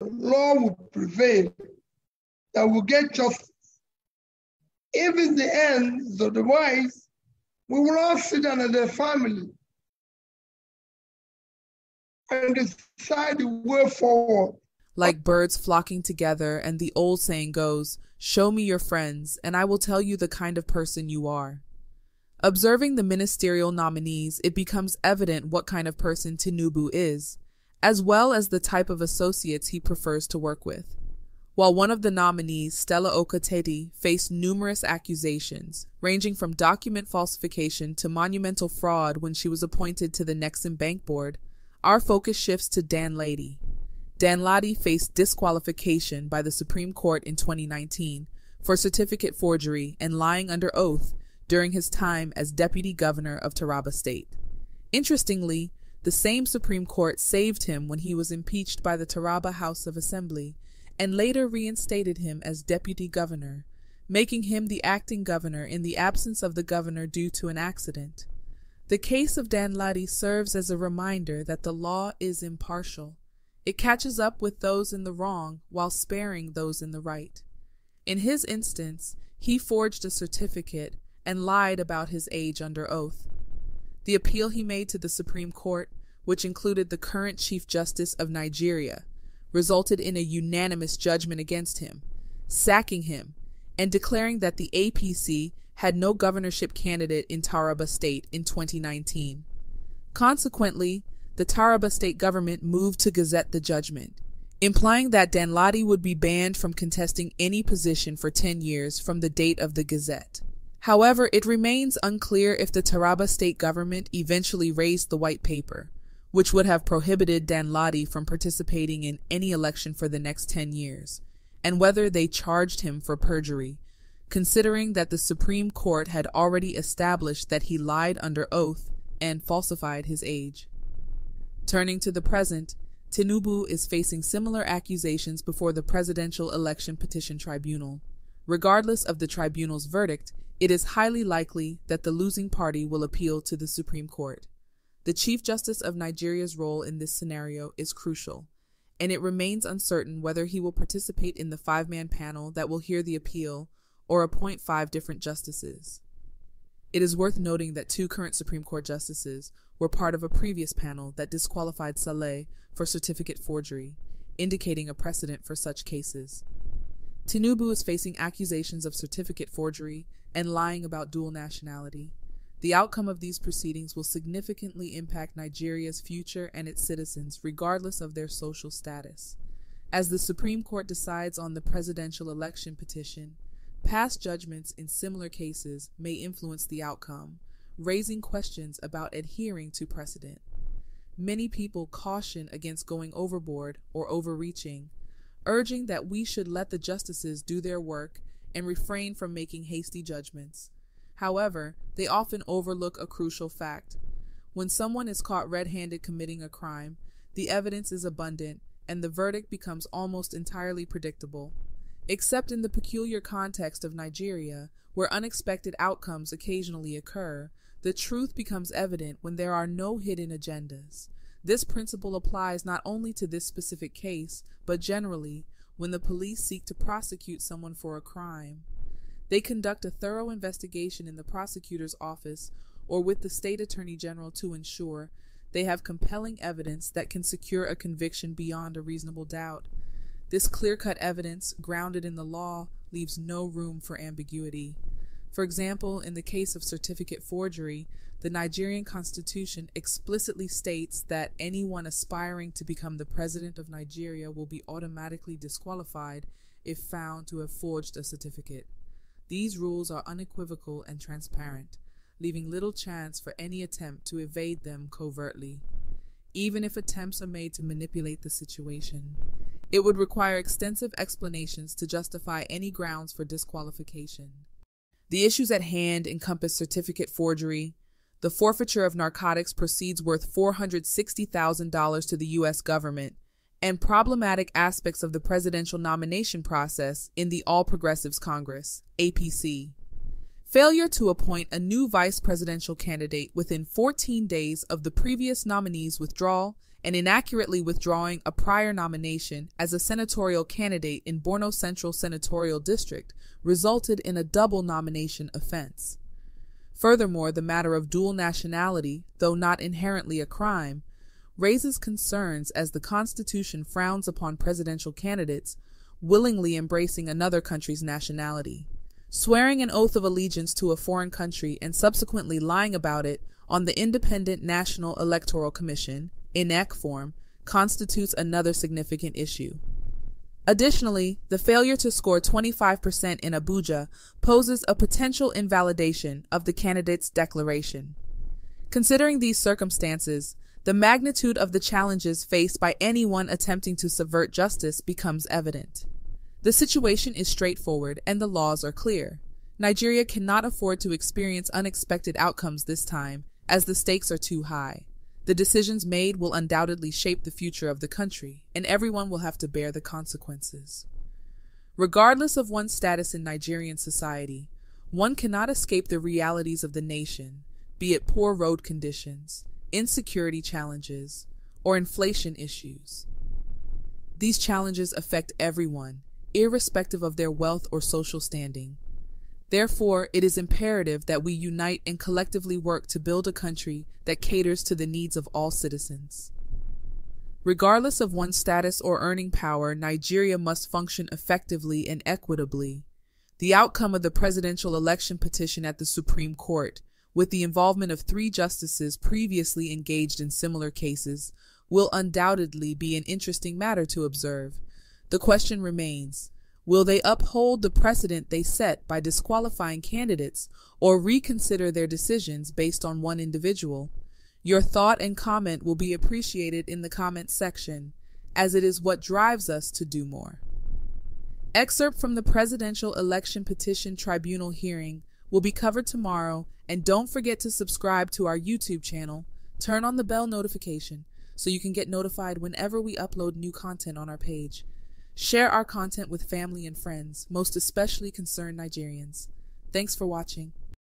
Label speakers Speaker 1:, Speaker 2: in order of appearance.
Speaker 1: law will prevail, that we'll get justice. If in the end, otherwise, we will all sit down as a family and decide the way forward.
Speaker 2: Like birds flocking together, and the old saying goes, Show me your friends, and I will tell you the kind of person you are. Observing the ministerial nominees, it becomes evident what kind of person Tinubu is, as well as the type of associates he prefers to work with. While one of the nominees, Stella Okotete, faced numerous accusations, ranging from document falsification to monumental fraud when she was appointed to the Nexim Bank Board, our focus shifts to Danladi. Danladi faced disqualification by the Supreme Court in 2019 for certificate forgery and lying under oath during his time as Deputy Governor of Taraba State. Interestingly, the same Supreme Court saved him when he was impeached by the Taraba House of Assembly and later reinstated him as Deputy Governor, making him the acting governor in the absence of the governor due to an accident. The case of Danladi serves as a reminder that the law is impartial it catches up with those in the wrong while sparing those in the right. In his instance, he forged a certificate and lied about his age under oath. The appeal he made to the Supreme Court, which included the current Chief Justice of Nigeria, resulted in a unanimous judgment against him, sacking him, and declaring that the APC had no governorship candidate in Taraba State in 2019. Consequently, the Taraba state government moved to gazette the judgment, implying that Danladi would be banned from contesting any position for 10 years from the date of the gazette. However, it remains unclear if the Taraba state government eventually raised the white paper, which would have prohibited Danladi from participating in any election for the next 10 years, and whether they charged him for perjury, considering that the Supreme Court had already established that he lied under oath and falsified his age. Turning to the present, Tinubu is facing similar accusations before the Presidential Election Petition Tribunal. Regardless of the tribunal's verdict, it is highly likely that the losing party will appeal to the Supreme Court. The Chief Justice of Nigeria's role in this scenario is crucial, and it remains uncertain whether he will participate in the five man panel that will hear the appeal or appoint five different justices. It is worth noting that two current Supreme Court justices were part of a previous panel that disqualified Saleh for certificate forgery, indicating a precedent for such cases. Tinubu is facing accusations of certificate forgery and lying about dual nationality. The outcome of these proceedings will significantly impact Nigeria's future and its citizens, regardless of their social status. As the Supreme Court decides on the presidential election petition, past judgments in similar cases may influence the outcome, raising questions about adhering to precedent. Many people caution against going overboard or overreaching, urging that we should let the justices do their work and refrain from making hasty judgments. However, they often overlook a crucial fact. When someone is caught red handed committing a crime, the evidence is abundant and the verdict becomes almost entirely predictable. Except in the peculiar context of Nigeria, where unexpected outcomes occasionally occur, the truth becomes evident when there are no hidden agendas. This principle applies not only to this specific case, but generally when the police seek to prosecute someone for a crime. They conduct a thorough investigation in the prosecutor's office or with the state attorney general to ensure they have compelling evidence that can secure a conviction beyond a reasonable doubt. This clear cut evidence, grounded in the law, leaves no room for ambiguity. For example, in the case of certificate forgery, the Nigerian constitution explicitly states that anyone aspiring to become the president of Nigeria will be automatically disqualified if found to have forged a certificate. These rules are unequivocal and transparent, leaving little chance for any attempt to evade them covertly, even if attempts are made to manipulate the situation. It would require extensive explanations to justify any grounds for disqualification. The issues at hand encompass certificate forgery, the forfeiture of narcotics proceeds worth $460,000 to the U.S. government, and problematic aspects of the presidential nomination process in the All Progressives Congress, APC. Failure to appoint a new vice presidential candidate within 14 days of the previous nominee's withdrawal and inaccurately withdrawing a prior nomination as a senatorial candidate in Borno Central Senatorial District resulted in a double nomination offense. Furthermore, the matter of dual nationality, though not inherently a crime, raises concerns as the Constitution frowns upon presidential candidates willingly embracing another country's nationality. Swearing an oath of allegiance to a foreign country and subsequently lying about it on the Independent National Electoral Commission, INEC form, constitutes another significant issue. Additionally, the failure to score 25% in Abuja poses a potential invalidation of the candidate's declaration. Considering these circumstances, the magnitude of the challenges faced by anyone attempting to subvert justice becomes evident. The situation is straightforward and the laws are clear. Nigeria cannot afford to experience unexpected outcomes this time, as the stakes are too high. The decisions made will undoubtedly shape the future of the country, and everyone will have to bear the consequences. Regardless of one's status in Nigerian society, one cannot escape the realities of the nation, be it poor road conditions, insecurity challenges, or inflation issues. These challenges affect everyone, irrespective of their wealth or social standing. Therefore, it is imperative that we unite and collectively work to build a country that caters to the needs of all citizens. Regardless of one's status or earning power, Nigeria must function effectively and equitably. The outcome of the presidential election petition at the Supreme Court, with the involvement of three justices previously engaged in similar cases, will undoubtedly be an interesting matter to observe. The question remains Will they uphold the precedent they set by disqualifying candidates or reconsider their decisions based on one individual? Your thought and comment will be appreciated in the comment section, as it is what drives us to do more. Excerpt from the Presidential Election Petition Tribunal hearing will be covered tomorrow, and don't forget to subscribe to our YouTube channel. Turn on the bell notification so you can get notified whenever we upload new content on our page. Share our content with family and friends, most especially concerned Nigerians. Thanks for watching.